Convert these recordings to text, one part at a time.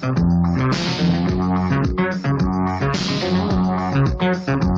Thank you.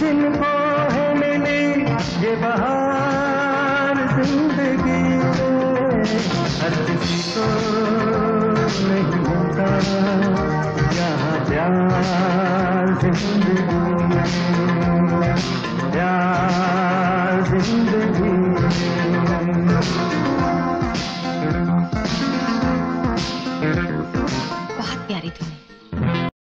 जिनको है मिली ये बहार ज़िंदगी हर किसी को तो नहीं होता। यहाँ प्यार ज़िंदगी प्यार ज़िंदगी